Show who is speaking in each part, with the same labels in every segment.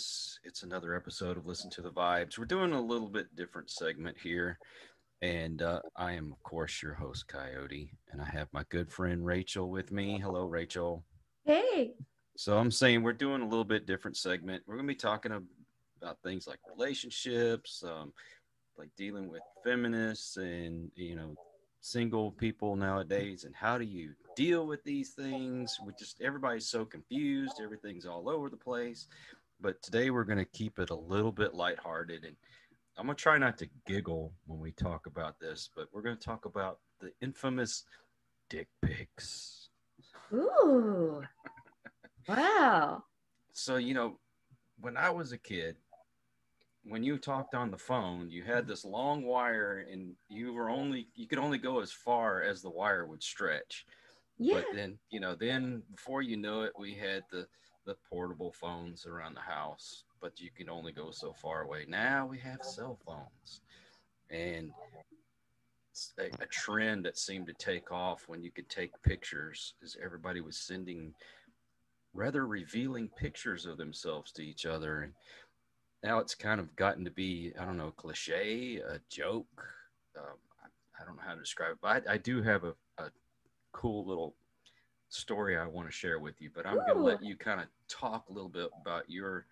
Speaker 1: Yes, it's another episode of Listen to the Vibes. We're doing a little bit different segment here. And uh, I am, of course, your host, Coyote. And I have my good friend Rachel with me. Hello, Rachel.
Speaker 2: Hey.
Speaker 1: So I'm saying we're doing a little bit different segment. We're going to be talking about things like relationships, um, like dealing with feminists and, you know, single people nowadays and how do you deal with these things we just everybody's so confused everything's all over the place but today we're going to keep it a little bit lighthearted and i'm going to try not to giggle when we talk about this but we're going to talk about the infamous dick pics
Speaker 2: ooh wow
Speaker 1: so you know when i was a kid when you talked on the phone, you had this long wire and you were only you could only go as far as the wire would stretch. Yeah. But then, you know, then before you know it, we had the the portable phones around the house, but you can only go so far away. Now we have cell phones. And a, a trend that seemed to take off when you could take pictures is everybody was sending rather revealing pictures of themselves to each other. And now it's kind of gotten to be I don't know cliche, a joke. Um, I, I, don't know how to describe it, but I, I do have a, a, cool little story I want to share with you. But I'm going to let you kind of talk a little bit about your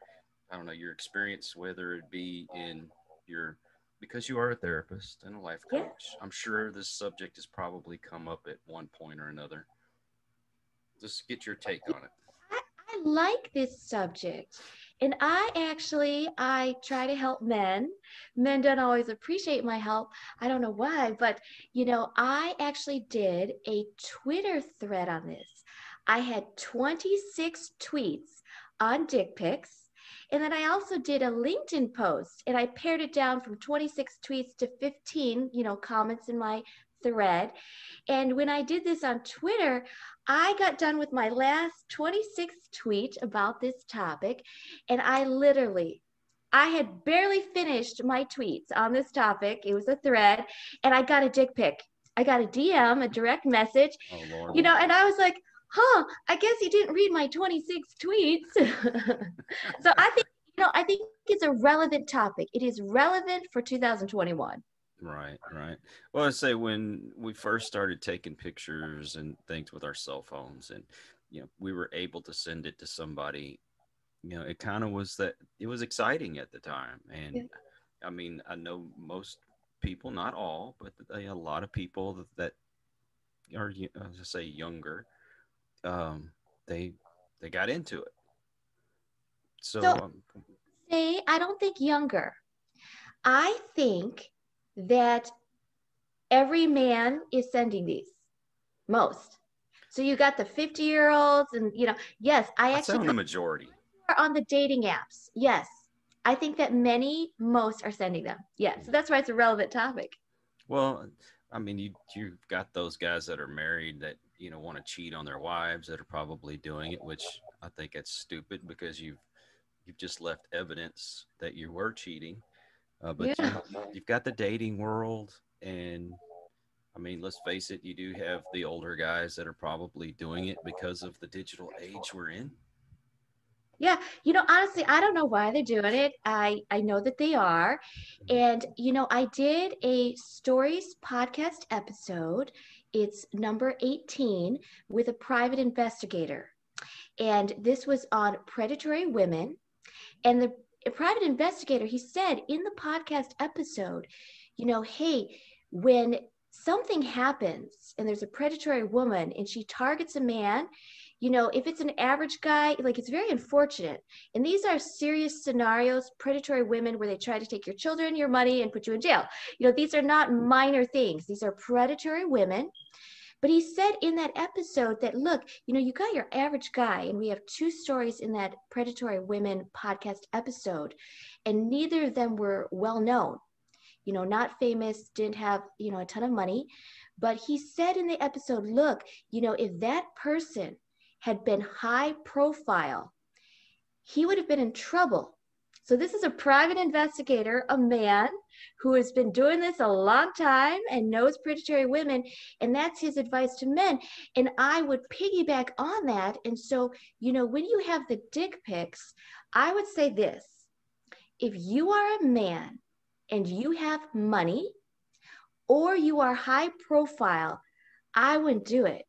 Speaker 1: I don't know your experience, whether it be in your because you are a therapist and a life coach. Yeah. I'm sure this subject has probably come up at one point or another. Just get your take on it.
Speaker 2: I, I like this subject and I actually I try to help men. Men don't always appreciate my help. I don't know why, but you know, I actually did a Twitter thread on this. I had 26 tweets on dick pics. And then I also did a LinkedIn post and I pared it down from 26 tweets to 15, you know, comments in my thread. And when I did this on Twitter, I got done with my last 26th tweet about this topic, and I literally I had barely finished my tweets on this topic. It was a thread, and I got a dick pic. I got a DM, a direct message, oh, you know, and I was like, huh, I guess you didn't read my 26 tweets. so I think, you know, I think it's a relevant topic. It is relevant for 2021.
Speaker 1: Right, right. Well, I say when we first started taking pictures and things with our cell phones, and you know, we were able to send it to somebody. You know, it kind of was that it was exciting at the time, and yeah. I mean, I know most people, not all, but a lot of people that are, as I say, younger, um, they they got into it. So, so um,
Speaker 2: say I don't think younger. I think that every man is sending these, most. So you got the 50 year olds, and you know, yes, I
Speaker 1: I'd
Speaker 2: actually
Speaker 1: the majority
Speaker 2: are on the dating apps. Yes, I think that many, most are sending them. Yes, so that's why it's a relevant topic.
Speaker 1: Well, I mean, you you've got those guys that are married that you know want to cheat on their wives that are probably doing it, which I think it's stupid because you've you've just left evidence that you were cheating. Uh, but yeah. you, you've got the dating world, and I mean, let's face it, you do have the older guys that are probably doing it because of the digital age we're in.
Speaker 2: Yeah, you know, honestly, I don't know why they're doing it. I I know that they are, mm-hmm. and you know, I did a stories podcast episode. It's number eighteen with a private investigator, and this was on predatory women, and the a private investigator, he said in the podcast episode, you know, hey, when something happens and there's a predatory woman and she targets a man, you know, if it's an average guy, like it's very unfortunate. And these are serious scenarios, predatory women where they try to take your children, your money, and put you in jail. You know, these are not minor things. These are predatory women but he said in that episode that, look, you know, you got your average guy, and we have two stories in that Predatory Women podcast episode, and neither of them were well known. You know, not famous, didn't have, you know, a ton of money. But he said in the episode, look, you know, if that person had been high profile, he would have been in trouble. So this is a private investigator, a man who has been doing this a long time and knows predatory women. And that's his advice to men. And I would piggyback on that. And so, you know, when you have the dick pics, I would say this if you are a man and you have money or you are high profile, I wouldn't do it.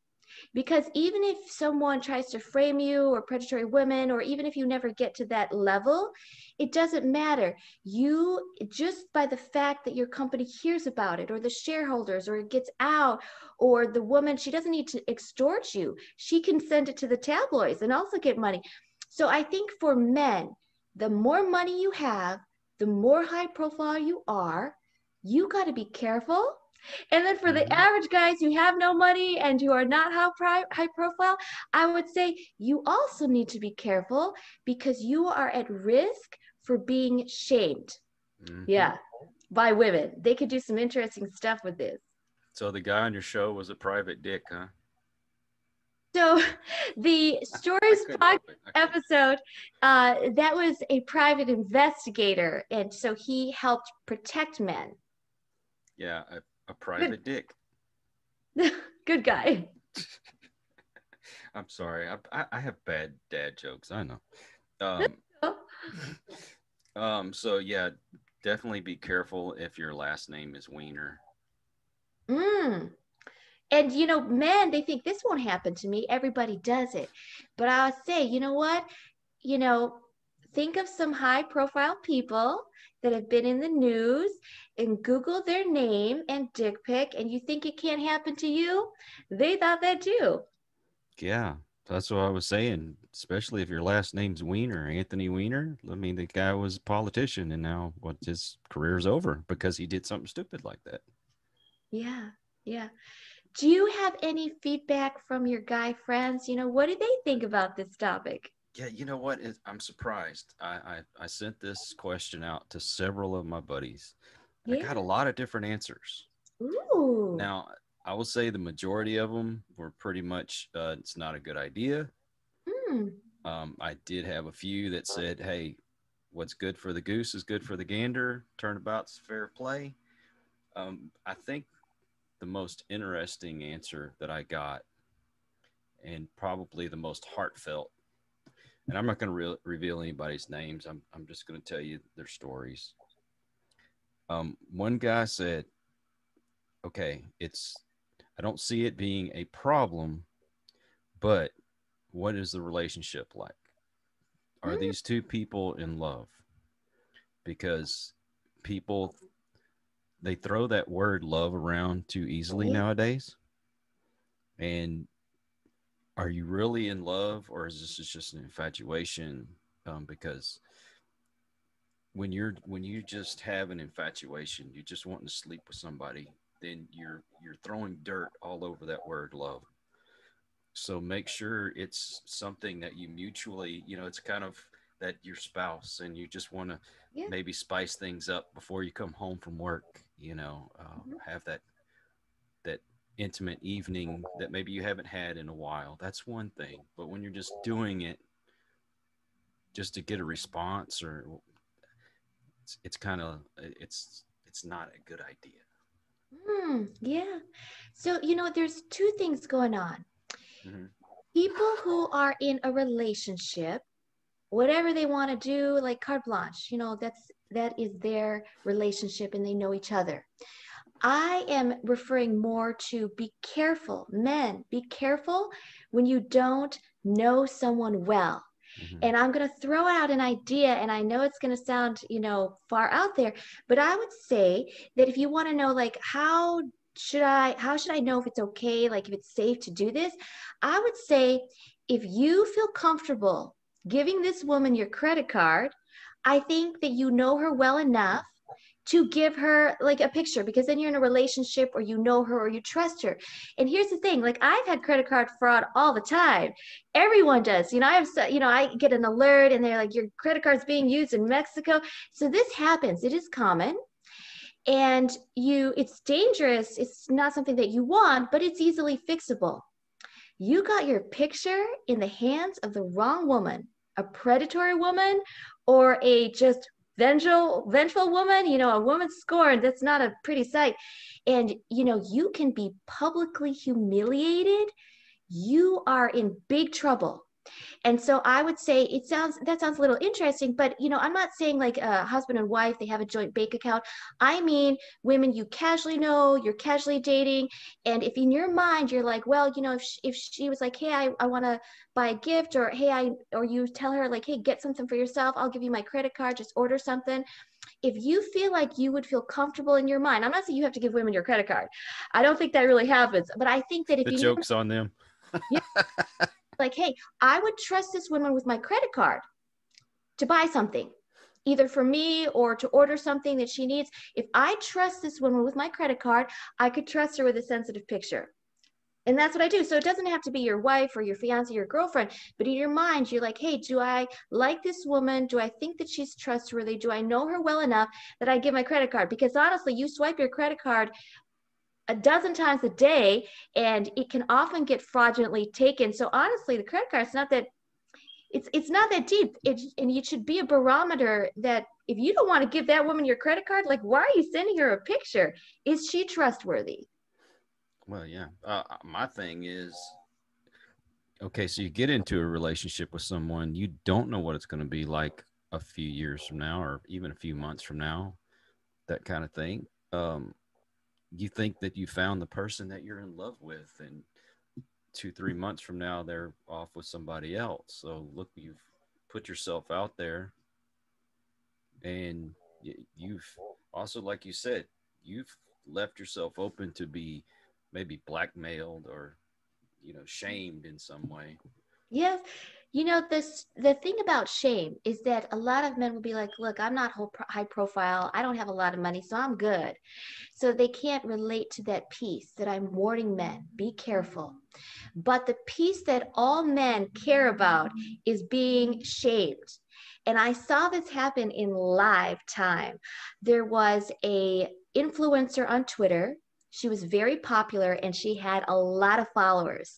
Speaker 2: Because even if someone tries to frame you or predatory women, or even if you never get to that level, it doesn't matter. You just by the fact that your company hears about it, or the shareholders, or it gets out, or the woman, she doesn't need to extort you. She can send it to the tabloids and also get money. So I think for men, the more money you have, the more high profile you are, you got to be careful and then for the mm-hmm. average guys who have no money and who are not high, profile, I would say you also need to be careful because you are at risk for being shamed. Mm-hmm. Yeah, by women. They could do some interesting stuff with this.
Speaker 1: So the guy on your show was a private dick, huh?
Speaker 2: So the stories podcast episode, uh, that was a private investigator, and so he helped protect men.
Speaker 1: Yeah, a private Good.
Speaker 2: dick. Good guy.
Speaker 1: I'm sorry. I, I have bad dad jokes. I know. Um, um. So yeah, definitely be careful if your last name is Weiner.
Speaker 2: Mm. And you know, men, they think this won't happen to me. Everybody does it. But I'll say, you know what? You know, think of some high profile people that have been in the news and Google their name and dick pic, and you think it can't happen to you? They thought that too.
Speaker 1: Yeah, that's what I was saying. Especially if your last name's Weiner, Anthony Weiner. I mean, the guy was a politician, and now what? His career's over because he did something stupid like that.
Speaker 2: Yeah, yeah. Do you have any feedback from your guy friends? You know, what do they think about this topic?
Speaker 1: Yeah, you know what? I'm surprised. I, I, I sent this question out to several of my buddies. Yeah. I got a lot of different answers.
Speaker 2: Ooh.
Speaker 1: Now, I will say the majority of them were pretty much uh, it's not a good idea.
Speaker 2: Mm.
Speaker 1: Um, I did have a few that said, "Hey, what's good for the goose is good for the gander. Turnabout's fair play." Um, I think the most interesting answer that I got, and probably the most heartfelt, and I'm not going to re- reveal anybody's names. I'm I'm just going to tell you their stories. Um, one guy said, "Okay, it's I don't see it being a problem, but what is the relationship like? Are mm-hmm. these two people in love? Because people they throw that word love around too easily mm-hmm. nowadays. And are you really in love or is this just an infatuation? Um, because when you're when you just have an infatuation, you're just wanting to sleep with somebody, then you're you're throwing dirt all over that word love. So make sure it's something that you mutually, you know, it's kind of that your spouse and you just want to yeah. maybe spice things up before you come home from work, you know, uh, mm-hmm. have that that intimate evening that maybe you haven't had in a while. That's one thing. But when you're just doing it just to get a response or it's, it's kind of it's it's not a good idea.
Speaker 2: Mm, yeah. So, you know, there's two things going on. Mm-hmm. People who are in a relationship, whatever they want to do, like carte blanche, you know, that's that is their relationship and they know each other. I am referring more to be careful, men, be careful when you don't know someone well. Mm-hmm. And I'm going to throw out an idea, and I know it's going to sound, you know, far out there, but I would say that if you want to know, like, how should I, how should I know if it's okay, like, if it's safe to do this? I would say if you feel comfortable giving this woman your credit card, I think that you know her well enough to give her like a picture because then you're in a relationship or you know her or you trust her. And here's the thing, like I've had credit card fraud all the time. Everyone does. You know, I have you know, I get an alert and they're like your credit card's being used in Mexico. So this happens. It is common. And you it's dangerous. It's not something that you want, but it's easily fixable. You got your picture in the hands of the wrong woman, a predatory woman or a just vengeful, vengeful woman, you know, a woman scorned, that's not a pretty sight. And, you know, you can be publicly humiliated. You are in big trouble and so I would say it sounds that sounds a little interesting, but you know, I'm not saying like a husband and wife, they have a joint bank account. I mean women you casually know, you're casually dating. And if in your mind you're like, well, you know, if she, if she was like, hey, I, I want to buy a gift, or hey, I or you tell her like, hey, get something for yourself, I'll give you my credit card, just order something if you feel like you would feel comfortable in your mind, I'm not saying you have to give women your credit card. I don't think that really happens, but I think that if
Speaker 1: the
Speaker 2: you
Speaker 1: joke's on them.
Speaker 2: yeah, like, hey, I would trust this woman with my credit card to buy something, either for me or to order something that she needs. If I trust this woman with my credit card, I could trust her with a sensitive picture. And that's what I do. So it doesn't have to be your wife or your fiance or your girlfriend, but in your mind, you're like, hey, do I like this woman? Do I think that she's trustworthy? Do I know her well enough that I give my credit card? Because honestly, you swipe your credit card a dozen times a day and it can often get fraudulently taken. So honestly the credit card is not that it's it's not that deep. It, and it should be a barometer that if you don't want to give that woman your credit card like why are you sending her a picture? Is she trustworthy?
Speaker 1: Well yeah. Uh, my thing is okay so you get into a relationship with someone you don't know what it's going to be like a few years from now or even a few months from now that kind of thing. Um, you think that you found the person that you're in love with and two three months from now they're off with somebody else. So look you've put yourself out there and you've also like you said you've left yourself open to be maybe blackmailed or you know shamed in some way.
Speaker 2: Yes you know this the thing about shame is that a lot of men will be like look i'm not high profile. I don't have a lot of money so i'm good. So they can't relate to that piece that i'm warning men be careful. But the piece that all men care about is being shamed. And i saw this happen in live time. There was a influencer on twitter she was very popular and she had a lot of followers.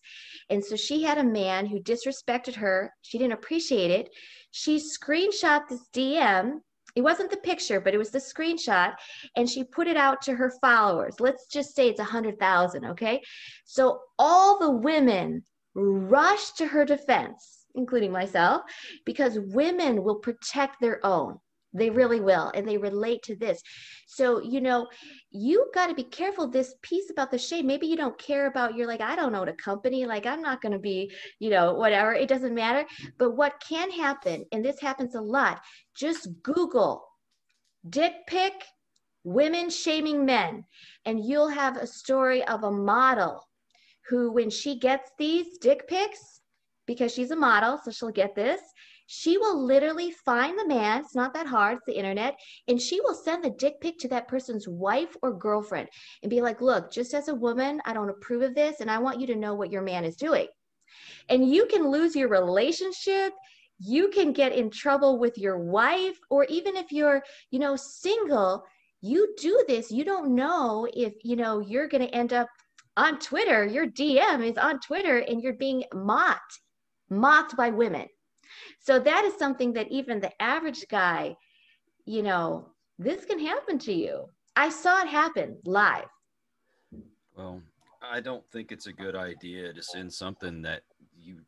Speaker 2: And so she had a man who disrespected her. She didn't appreciate it. She screenshot this DM. It wasn't the picture, but it was the screenshot. And she put it out to her followers. Let's just say it's a 100,000. Okay. So all the women rushed to her defense, including myself, because women will protect their own. They really will. And they relate to this. So, you know, you got to be careful this piece about the shade. Maybe you don't care about, you're like, I don't know a company. Like, I'm not going to be, you know, whatever. It doesn't matter. But what can happen, and this happens a lot, just Google dick pic women shaming men, and you'll have a story of a model who, when she gets these dick pics, because she's a model, so she'll get this she will literally find the man. It's not that hard. It's the internet. And she will send the dick pic to that person's wife or girlfriend and be like, look, just as a woman, I don't approve of this. And I want you to know what your man is doing. And you can lose your relationship. You can get in trouble with your wife, or even if you're, you know, single, you do this. You don't know if, you know, you're going to end up on Twitter. Your DM is on Twitter and you're being mocked, mocked by women so that is something that even the average guy, you know, this can happen to you. I saw it happen live.
Speaker 1: Well, I don't think it's a good idea to send something that you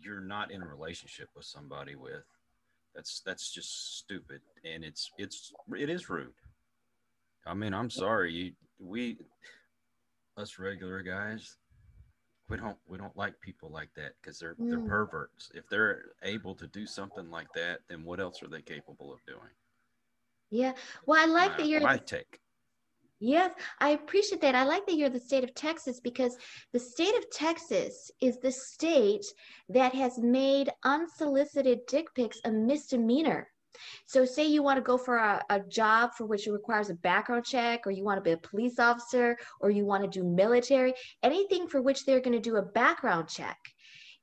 Speaker 1: you're not in a relationship with somebody with. That's that's just stupid and it's it's it is rude. I mean, I'm sorry. You, we us regular guys, we don't we don't like people like that because they're mm. they're perverts. If they're able to do something like that, then what else are they capable of doing?
Speaker 2: Yeah. Well, I like that you're
Speaker 1: my take.
Speaker 2: Yes, I appreciate that. I like that you're the state of Texas because the state of Texas is the state that has made unsolicited dick pics a misdemeanor. So, say you want to go for a, a, job for which it requires a background check, or you want to be a police officer, or you want to do military, anything for which they're going to do a background check.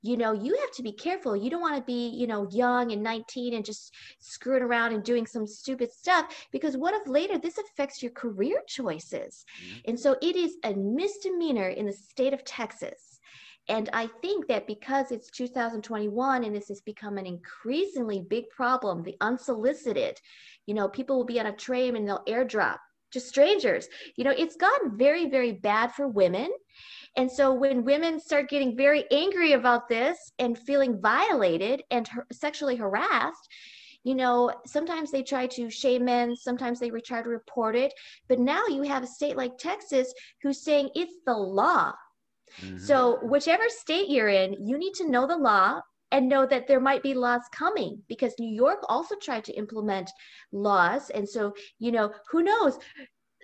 Speaker 2: You know, you have to be careful. You don't want to be, you know, young and 19 and just screwing around and doing some stupid stuff because what if later this affects your career choices? Mm-hmm. And so it is a misdemeanor in the state of Texas and I think that because it's 2021 and this has become an increasingly big problem, the unsolicited, You know, people will be on a train and they'll airdrop to strangers. You know, it's gotten very, very bad for women. And so when women start getting very angry about this and feeling violated and sexually harassed, you know, sometimes they try to shame men, sometimes they try to report it. But now you have a state like Texas who's saying it's the law. Mm-hmm. So, whichever state you're in, you need to know the law and know that there might be laws coming because New York also tried to implement laws. And so, you know, who knows?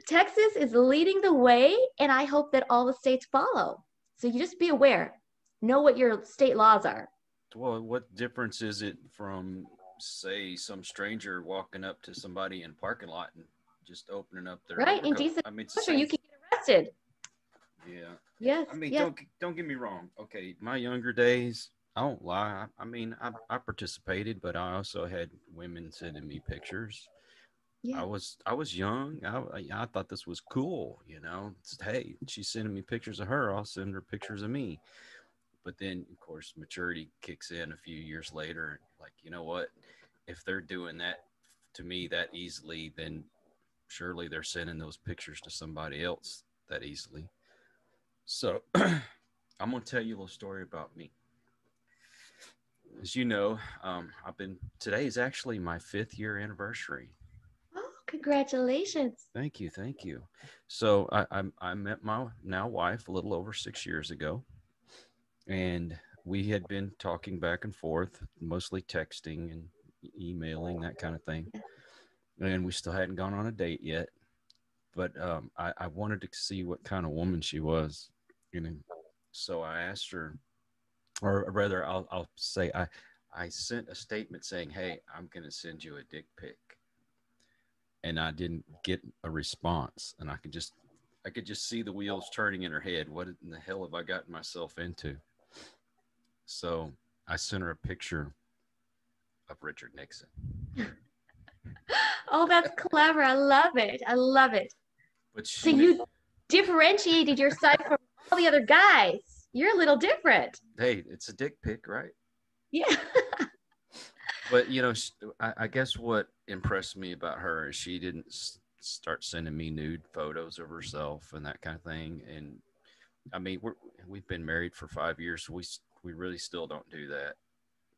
Speaker 2: Texas is leading the way, and I hope that all the states follow. So you just be aware, know what your state laws are.
Speaker 1: Well, what difference is it from, say, some stranger walking up to somebody in parking lot and just opening up their
Speaker 2: right indecent? I mean, sure, you can get arrested.
Speaker 1: Yeah.
Speaker 2: Yes.
Speaker 1: I mean,
Speaker 2: yes.
Speaker 1: don't don't get me wrong. Okay, my younger days, I don't lie. I mean, I, I participated, but I also had women sending me pictures. Yeah. I was I was young. I I thought this was cool, you know. It's, hey, she's sending me pictures of her. I'll send her pictures of me. But then, of course, maturity kicks in a few years later. Like, you know what? If they're doing that to me that easily, then surely they're sending those pictures to somebody else that easily. So, I'm gonna tell you a little story about me as you know, um, I've been today is actually my fifth year anniversary.
Speaker 2: Oh, congratulations!
Speaker 1: Thank you, thank you. So I, I, I met my now wife a little over six years ago, and we had been talking back and forth, mostly texting and emailing that kind of thing, and we still hadn't gone on a date yet. But um, I, I wanted to see what kind of woman she was, you know. So I asked her or rather, I'll, I'll say I, I sent a statement saying, "Hey, I'm going to send you a dick pic," and I didn't get a response, and I could just, I could just see the wheels turning in her head. What in the hell have I gotten myself into? So I sent her a picture of Richard Nixon.
Speaker 2: oh, that's clever! I love it. I love it.
Speaker 1: But
Speaker 2: so you differentiated yourself from all the other guys you're a little different.
Speaker 1: Hey, it's a dick pic, right?
Speaker 2: Yeah.
Speaker 1: but you know, I, I, guess what impressed me about her is she didn't s- start sending me nude photos of herself and that kind of thing. And I mean, we're we've been married for five years. So we we really still don't do that.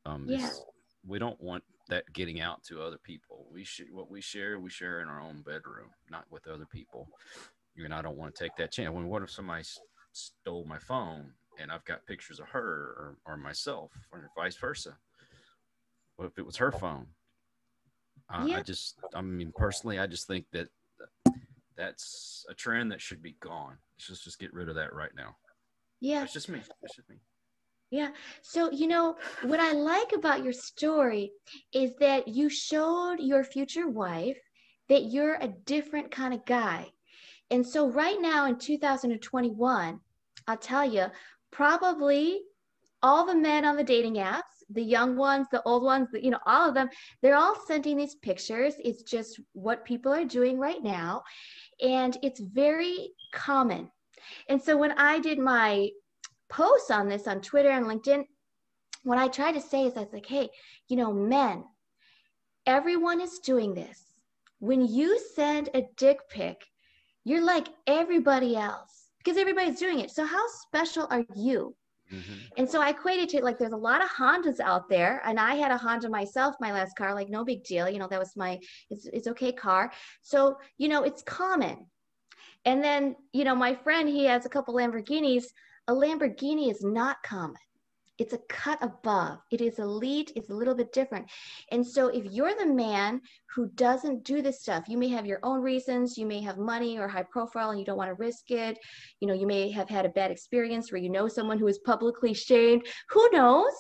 Speaker 1: Um, yeah. We don't want that getting out to other people. We should what we share, we share in our own bedroom, not with other people. You and I don't want to take that chance. Mean, what if somebody stole my phone and I've got pictures of her or, or myself or vice versa. What if it was her phone? Uh, yeah. I just, I mean, personally, I just think that that's a trend that should be gone. Let's just, just get rid of that right now.
Speaker 2: Yeah.
Speaker 1: It's just me. It's just me.
Speaker 2: Yeah. So, you know, what I like about your story is that you showed your future wife that you're a different kind of guy. And so, right now in 2021, I'll tell you, probably all the men on the dating apps, the young ones, the old ones, you know, all of them, they're all sending these pictures. It's just what people are doing right now. And it's very common. And so when I did my posts on this on Twitter and LinkedIn, what I try to say is I was like, hey, you know, men, everyone is doing this. When you send a dick pic, you're like everybody else because everybody's doing it. So how special are you? Mm-hmm. And so I equated to it like there's a lot of Hondas out there, and I had a Honda myself, my last car, like no big deal. You know, that was my it's it's okay car. So, you know, it's common. And then, you know, my friend, he has a couple Lamborghinis. A Lamborghini is not common. It's a cut above. It is elite. It's a little bit different. And so, if you're the man who doesn't do this stuff, you may have your own reasons. You may have money or high profile and you don't want to risk it. You know, you may have had a bad experience where you know someone who is publicly shamed. Who knows?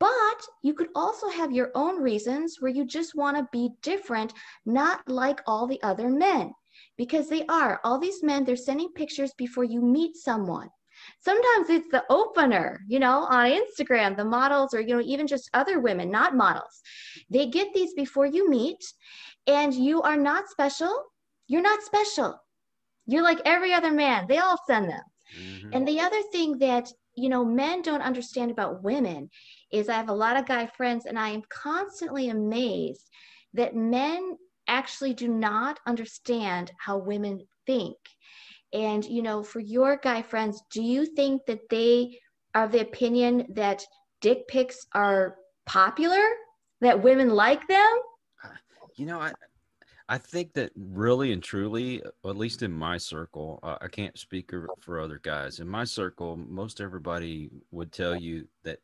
Speaker 2: But you could also have your own reasons where you just want to be different, not like all the other men, because they are. All these men, they're sending pictures before you meet someone. Sometimes it's the opener, you know, on Instagram, the models, or, you know, even just other women, not models. They get these before you meet, and you are not special. You're not special. You're like every other man. They all send them. Mm-hmm. And the other thing that, you know, men don't understand about women is I have a lot of guy friends, and I am constantly amazed that men actually do not understand how women think. And, you know, for your guy friends, do you think that they are of the opinion that dick pics are popular, that women like them?
Speaker 1: You know, I, I think that really and truly, at least in my circle, uh, I can't speak for other guys. In my circle, most everybody would tell you that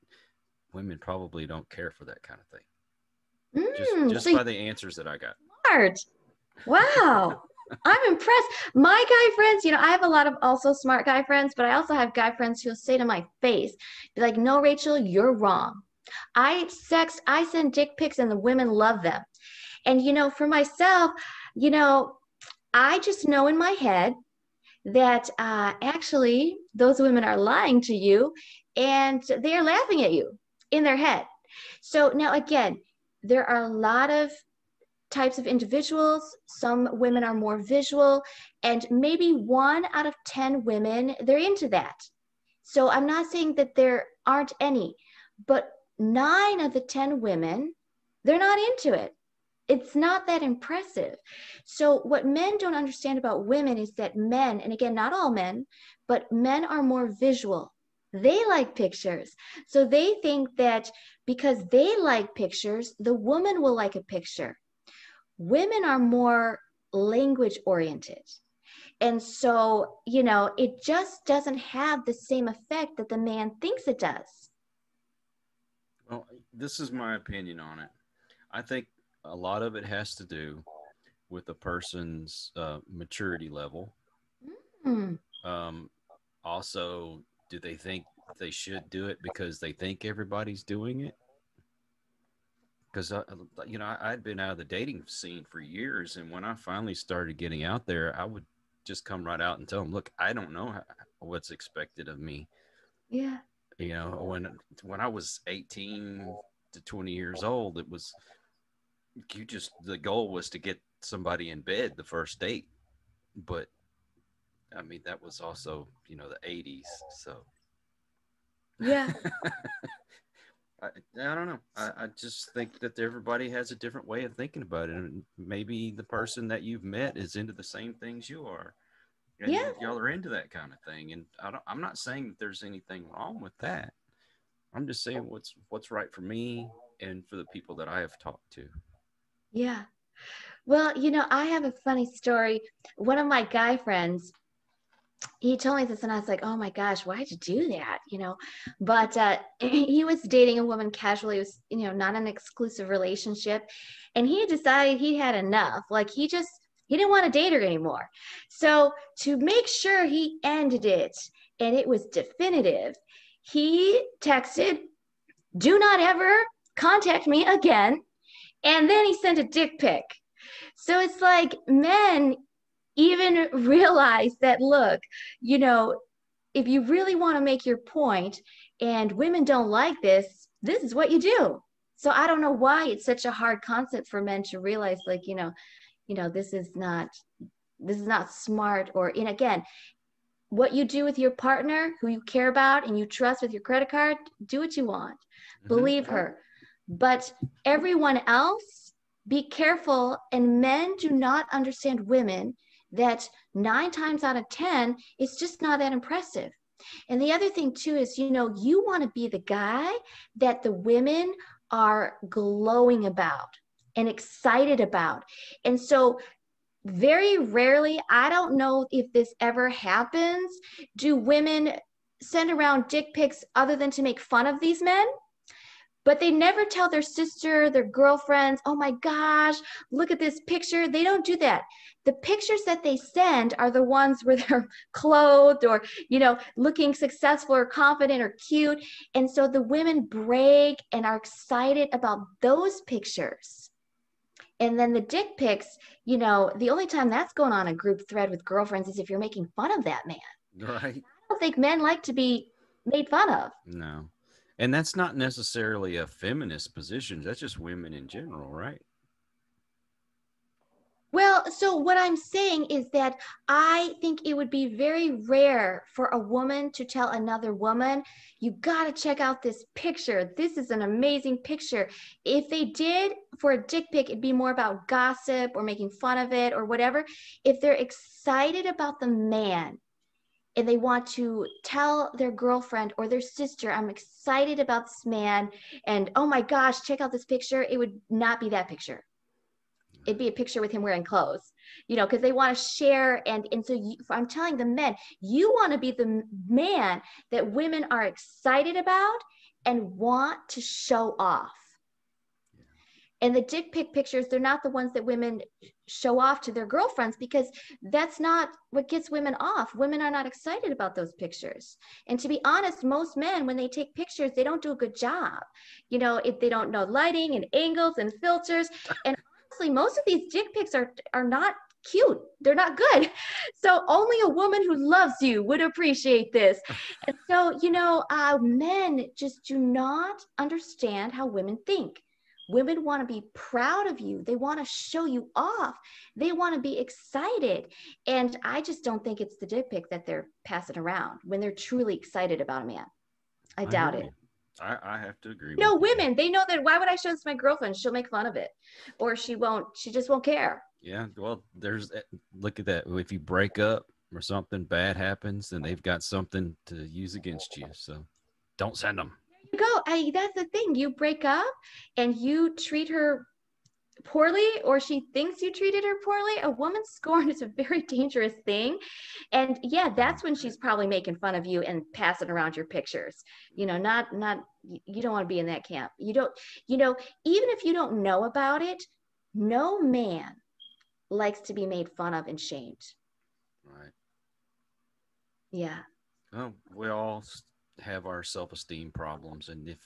Speaker 1: women probably don't care for that kind of thing. Mm, just just so by the answers that I got.
Speaker 2: Smart. Wow. I'm impressed. My guy friends, you know, I have a lot of also smart guy friends, but I also have guy friends who'll say to my face, be like, no, Rachel, you're wrong. I sex, I send dick pics and the women love them. And, you know, for myself, you know, I just know in my head that uh, actually those women are lying to you and they are laughing at you in their head. So now, again, there are a lot of types of individuals. Some women are more visual, and maybe one out of 10 women, they're into that. So I'm not saying that there aren't any, but nine of the 10 women, they're not into it. It's not that impressive. So, what men don't understand about women is that men, and again, not all men, but men are more visual. They like pictures. So they think that because they like pictures, the woman will like a picture. Women are more language oriented. And so, you know, it just doesn't have the same effect that the man thinks it does.
Speaker 1: Well, this is my opinion on it. I think a lot of it has to do with a person's uh, maturity level. Mm. Um, also, do they think they should do it because they think everybody's doing it? Because uh, you know, I, I'd been out of the dating scene for years, and when I finally started getting out there, I would just come right out and tell them, "Look, I don't know how, what's expected of me."
Speaker 2: Yeah.
Speaker 1: You know, when when I was eighteen to twenty years old, it was you just the goal was to get somebody in bed the first date, but I mean that was also you know the '80s, so
Speaker 2: yeah.
Speaker 1: I, I don't know. I, I just think that everybody has a different way of thinking about it. And maybe the person that you've met is into the same things you are. And
Speaker 2: yeah.
Speaker 1: y'all are into that kind of thing. And I don't, I'm not saying that there's anything wrong with that. I'm just saying what's what's right for me and for the people that I have talked to.
Speaker 2: Yeah. Well, you know, I have a funny story. One of my guy friends, he told me this and I was like, oh my gosh, why'd you do that? You know, but uh, he was dating a woman casually, it was, you know, not an exclusive relationship. And he decided he had enough. Like he just, he didn't want to date her anymore. So to make sure he ended it and it was definitive, he texted, do not ever contact me again. And then he sent a dick pic. So it's like men even realize that look, you know, if you really want to make your point and women don't like this, this is what you do. So I don't know why it's such a hard concept for men to realize like, you know, you know, this is not this is not smart or and again, what you do with your partner who you care about and you trust with your credit card, do what you want. Mm-hmm. Believe her. But everyone else, be careful. And men do not understand women that nine times out of 10, it's just not that impressive. And the other thing, too, is you know, you want to be the guy that the women are glowing about and excited about. And so, very rarely, I don't know if this ever happens, do women send around dick pics other than to make fun of these men? But they never tell their sister, their girlfriends, oh my gosh, look at this picture. They don't do that. The pictures that they send are the ones where they're clothed or, you know, looking successful or confident or cute. And so the women brag and are excited about those pictures. And then the dick pics, you know, the only time that's going on a group thread with girlfriends is if you're making fun of that man.
Speaker 1: Right.
Speaker 2: I don't think men like to be made fun of.
Speaker 1: No. And that's not necessarily a feminist position. That's just women in general, right?
Speaker 2: Well, so what I'm saying is that I think it would be very rare for a woman to tell another woman, you got to check out this picture. This is an amazing picture. If they did for a dick pic, it'd be more about gossip or making fun of it or whatever. If they're excited about the man, and they want to tell their girlfriend or their sister, I'm excited about this man, and oh my gosh, check out this picture, it would not be that picture. It'd be a picture with him wearing clothes you know because they want to share and and so you, i'm telling the men you want to be the man that women are excited about and want to show off and the dick pic pictures they're not the ones that women show off to their girlfriends because that's not what gets women off women are not excited about those pictures and to be honest most men when they take pictures they don't do a good job you know if they don't know lighting and angles and filters and honestly, most of these dick pics are are not cute. They're not good. So only a woman who loves you would appreciate this. And so, you know, uh, men just do not understand how women think. Women want to be proud of you. They want to show you off. They want to be excited. And I just don't think it's the dick pic that they're passing around when they're truly excited about a man. I, I doubt it.
Speaker 1: I, I have to agree.
Speaker 2: No, women, you. they know that why would I show this to my girlfriend? She'll make fun of it. Or she won't, she just won't care.
Speaker 1: Yeah. Well, there's eh, look at that. If you break up or something bad happens, then they've got something to use against you. So don't send them.
Speaker 2: Go. I, that's the thing. You break up and you treat her poorly or she thinks you treated her poorly, a woman's scorn is a very dangerous thing. And yeah, that's when she's probably making fun of you and passing around your pictures. You know, not not you don't want to be in that camp. You don't, you know, even if you don't know about it, no man likes to be made fun of and shamed.
Speaker 1: Right.
Speaker 2: Yeah.
Speaker 1: Well, we all have our self-esteem problems and if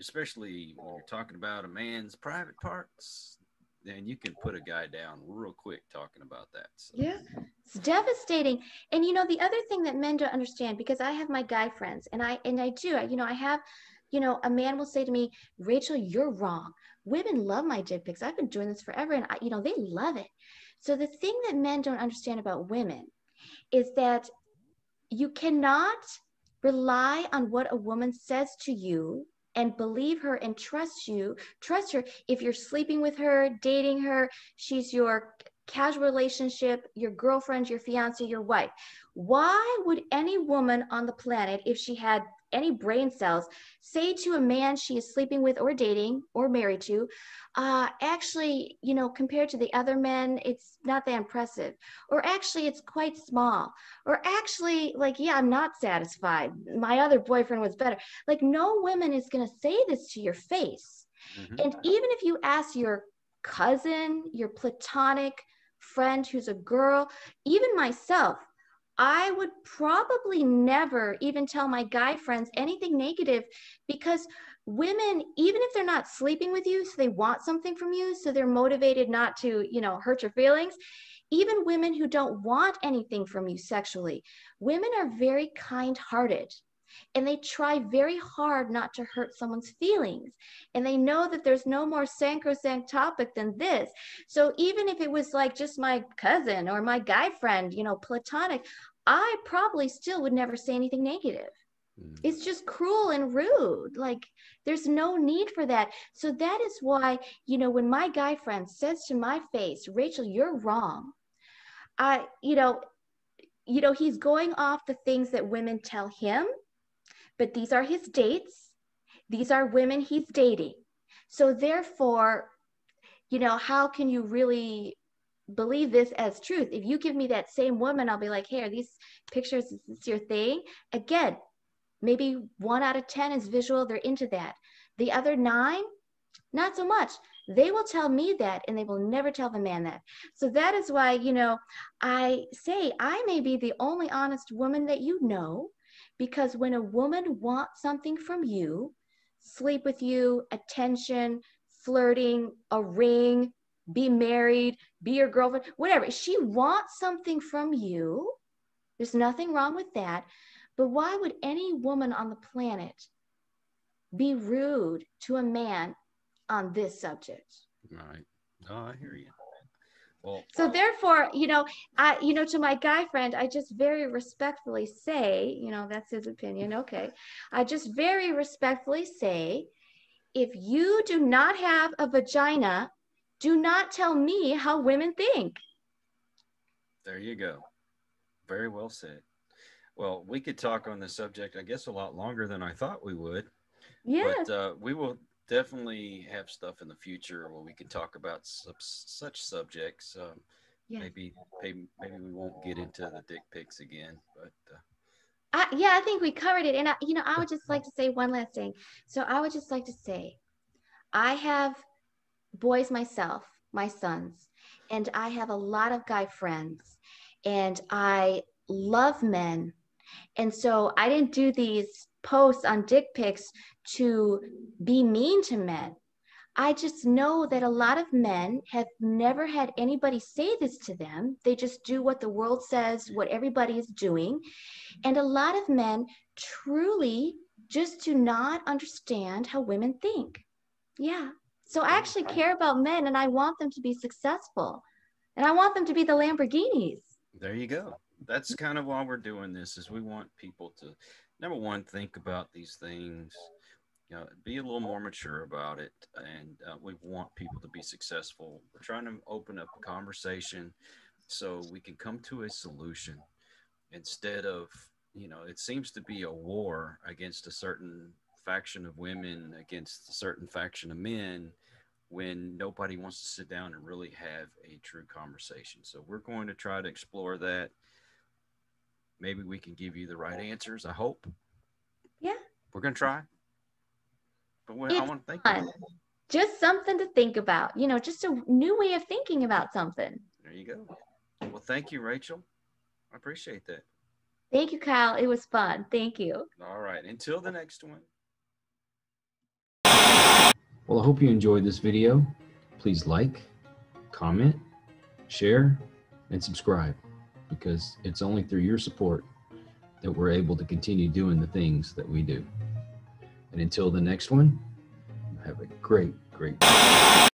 Speaker 1: especially when you're talking about a man's private parts, then you can put a guy down real quick talking about that.
Speaker 2: So. Yeah, it's devastating. And you know, the other thing that men don't understand, because I have my guy friends, and I and I do, I, you know, I have, you know, a man will say to me, Rachel, you're wrong. Women love my dick pics. I've been doing this forever, and I, you know, they love it. So the thing that men don't understand about women is that you cannot rely on what a woman says to you and believe her and trust you, trust her. If you're sleeping with her, dating her, she's your casual relationship, your girlfriend, your fiance, your wife. Why would any woman on the planet, if she had any brain cells say to a man she is sleeping with or dating or married to uh, actually you know compared to the other men it's not that impressive. Or actually it's quite small. Or actually like yeah i'm not satisfied. My other boyfriend was better. Like no woman is going to say this to your face. Mm-hmm. and even if you ask your cousin your platonic friend who's a girl even myself I would probably never even tell my guy friends anything negative because women, even if they're not sleeping with you, so they want something from you, so they're motivated not to, you know, hurt your feelings. Even women who don't want anything from you sexually, women are very kind hearted and they try very hard not to hurt someone's feelings. And they know that there's no more sacrosanct topic than this. So even if it was like just my cousin or my guy friend, you know, platonic, I probably still would never say anything negative. Mm. It's just cruel and rude. Like there's no need for that. So that is why, you know, when my guy friend says to my face, Rachel, you're wrong. I, you know, you know, he's going off the things that women tell him, but these are his dates. These are women he's dating. So therefore, you know, how can you really believe this as truth. If you give me that same woman, I'll be like, hey, are these pictures, is this your thing? Again, maybe one out of 10 is visual, they're into that. The other nine, not so much. They will tell me that and they will never tell the man that. So that is why, you know, I say I may be the only honest woman that you know because when a woman wants something from you, sleep with you, attention, flirting, a ring, be married, be your girlfriend, whatever. She wants something from you. There's nothing wrong with that. But why would any woman on the planet be rude to a man on this subject?
Speaker 1: Right. Oh, I hear you. Well,
Speaker 2: So uh, therefore, you know, I, you know, to my guy friend, I just very respectfully say, you know, that's his opinion. Okay. I just very respectfully say, if you do not have a vagina, do not tell me how women think.
Speaker 1: there you go. Very well said. Well, we could talk on the subject, I guess, a lot longer than I thought we would.
Speaker 2: Yes.
Speaker 1: But uh, we will definitely have stuff in the future where we can talk about sub- such subjects. Um, maybe, maybe, maybe we won't get into the dick pics again, but uh,
Speaker 2: I, yeah, I think we covered it. And I, you know, I would just like to say one last thing. So I would just like to say, I have boys myself, my sons, and I have a lot of guy friends, and I love men. And so I didn't do these posts on dick pics to be mean to men. I just know that a lot of men have never had anybody say this to them. They just do what the world says, what everybody is doing. And a lot of men truly just do not understand how women think. Yeah. So I actually care about men and I want them to be successful. And I want them to be the Lamborghinis.
Speaker 1: there you go. That's kind of why we're doing this is we want people to number one think about these things you know be a little more mature about it and uh, we want people to be successful we're trying to open up a conversation so we can come to a solution instead of you know it seems to be a war against a certain faction of women against a certain faction of men when nobody wants to sit down and really have a true conversation so we're going to try to explore that maybe we can give you the right answers i hope
Speaker 2: Yeah.
Speaker 1: we're going to try but we, i want to thank
Speaker 2: fun.
Speaker 1: you
Speaker 2: Just something to think about, you know, just a new way of thinking about something.
Speaker 1: there you go well thank you rachel i appreciate that
Speaker 2: Thank you, Kyle. It was fun. Thank you.
Speaker 1: all right until the next one
Speaker 3: Well, I hope you enjoyed this video. Please like, comment, share, and subscribe because it's only through your support that we're able to continue doing the things that we do. And until the next one, have a great, great day.